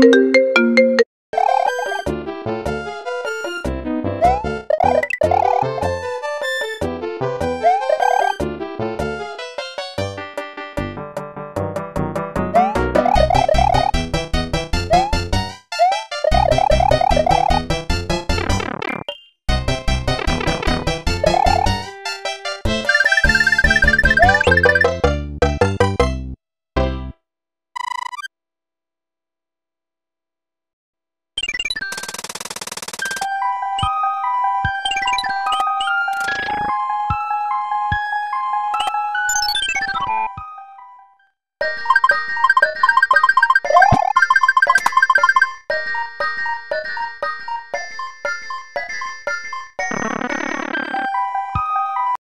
Música